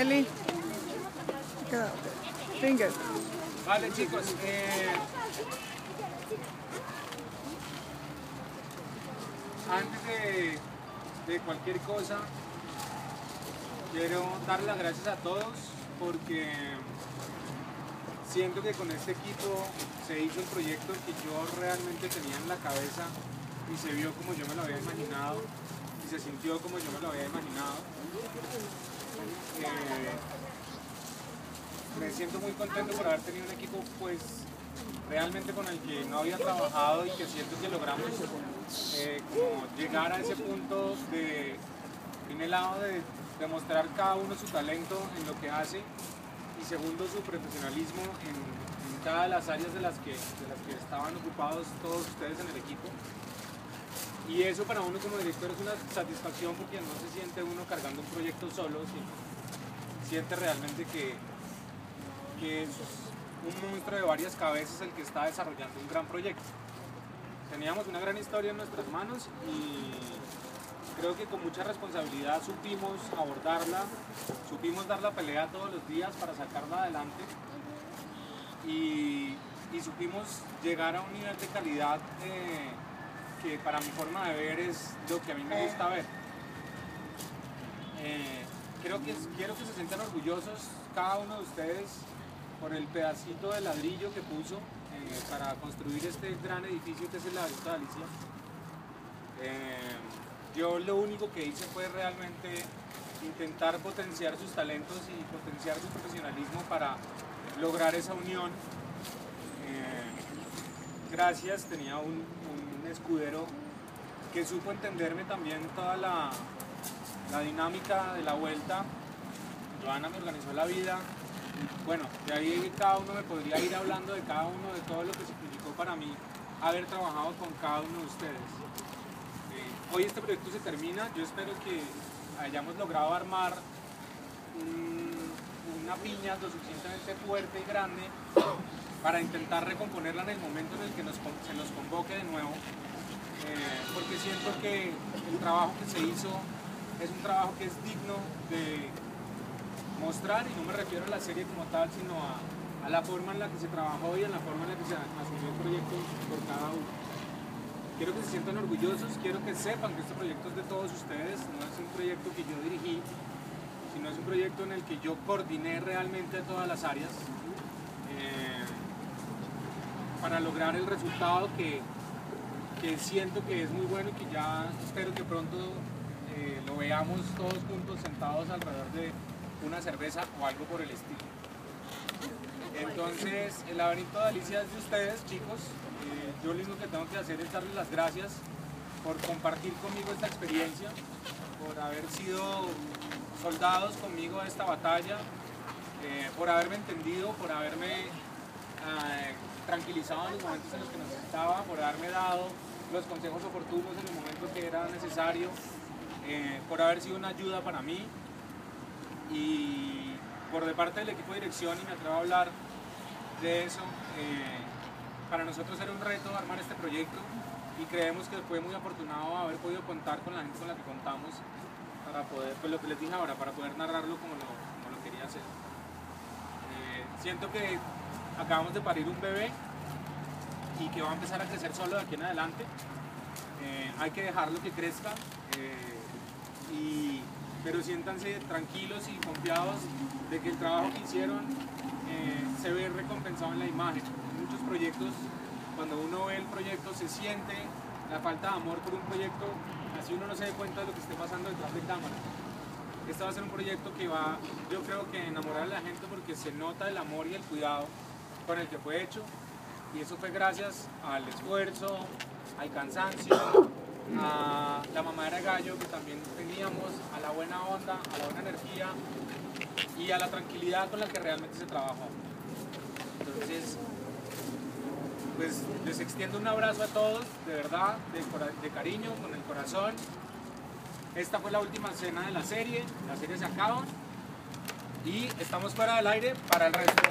Eli. Vale chicos, eh, antes de, de cualquier cosa, quiero dar las gracias a todos porque siento que con este equipo se hizo el proyecto que yo realmente tenía en la cabeza y se vio como yo me lo había imaginado y se sintió como yo me lo había imaginado. Eh, me siento muy contento por haber tenido un equipo pues realmente con el que no había trabajado y que siento que logramos eh, como llegar a ese punto de, en el lado de demostrar cada uno su talento en lo que hace y segundo su profesionalismo en, en cada las áreas de las, que, de las que estaban ocupados todos ustedes en el equipo. Y eso para uno como director es una satisfacción porque no se siente uno cargando un proyecto solo, sino siente realmente que, que es un monstruo de varias cabezas el que está desarrollando un gran proyecto. Teníamos una gran historia en nuestras manos y creo que con mucha responsabilidad supimos abordarla, supimos dar la pelea todos los días para sacarla adelante y, y supimos llegar a un nivel de calidad eh, que para mi forma de ver es lo que a mí me gusta ver. Eh, creo que, quiero que se sientan orgullosos cada uno de ustedes por el pedacito de ladrillo que puso eh, para construir este gran edificio que es el laberinto de Alicia. Eh, yo lo único que hice fue realmente intentar potenciar sus talentos y potenciar su profesionalismo para lograr esa unión. Eh, gracias, tenía un, un, escudero que supo entenderme también toda la, dinámica de la vuelta. Joana me organizó la vida, bueno, de ahí cada uno me podría ir hablando de cada uno, de todo lo que significó para mí haber trabajado con cada uno de ustedes. Eh, hoy este proyecto se termina, yo espero que hayamos logrado armar un, una piña lo suficientemente fuerte y grande para intentar recomponerla en el momento en el que se nos convoque de nuevo, eh, porque siento que el trabajo que se hizo es un trabajo que es digno de mostrar, y no me refiero a la serie como tal, sino a, a, la forma en la que se trabajó y a la forma en la que se asumió el proyecto por cada uno. Quiero que se sientan orgullosos, quiero que sepan que este proyecto es de todos ustedes, no es un proyecto que yo dirigí, sino es un proyecto en el que yo coordiné realmente todas las áreas eh, para lograr el resultado que, que, siento que es muy bueno y que ya espero que pronto eh, lo veamos todos juntos sentados alrededor de una cerveza o algo por el estilo. Entonces, el laberinto de Alicia es de ustedes, chicos. Eh, yo lo único que tengo que hacer es darles las gracias por compartir conmigo esta experiencia, por haber sido soldados conmigo de esta batalla, eh, por haberme entendido, por haberme eh, tranquilizado en los momentos en los que necesitaba, por haberme dado los consejos oportunos en el momento que era necesario, por haber sido una ayuda para mí, y por de parte del equipo de dirección, y me atrevo a hablar de eso, eh, para nosotros era un reto armar este proyecto y creemos que fue muy afortunado haber podido contar con la gente con la que contamos para poder, pues lo que les dije ahora, para poder narrarlo como lo, como lo quería hacer. Eh, siento que acabamos de parir un bebé y que va a empezar a crecer solo de aquí en adelante. Eh, hay que dejarlo que crezca y pero siéntanse tranquilos y confiados de que el trabajo que hicieron eh, se ve recompensado en la imagen. En muchos proyectos, cuando uno ve el proyecto, se siente la falta de amor por un proyecto, así uno no se da cuenta de lo que esté pasando detrás de cámara. Este va a ser un proyecto que va, yo creo que enamorar a la gente porque se nota el amor y el cuidado con el que fue hecho y eso fue gracias al esfuerzo, al cansancio, a la mamadera de gallo que también teníamos, a la buena onda, a la buena energía y a la tranquilidad con la que realmente se trabajó. Entonces, pues les extiendo un abrazo a todos, de verdad, de, cariño, con el corazón. Esta fue la última escena de la serie, la serie se acaba y estamos fuera del aire para el resto.